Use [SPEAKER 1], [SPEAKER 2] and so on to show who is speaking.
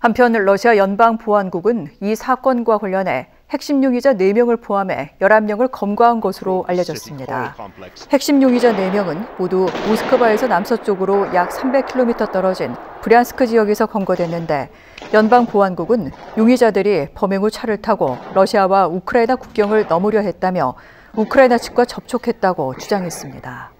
[SPEAKER 1] 한편 러시아 연방보안국은 이 사건과 관련해 핵심 용의자 4명을 포함해 11명을 검거한 것으로 알려졌습니다. 핵심 용의자 4명은 모두 모스크바에서 남서쪽으로 약 300km 떨어진 브리안스크 지역에서 검거됐는데 연방보안국은 용의자들이 범행 후 차를 타고 러시아와 우크라이나 국경을 넘으려 했다며 우크라이나 측과 접촉했다고 주장했습니다.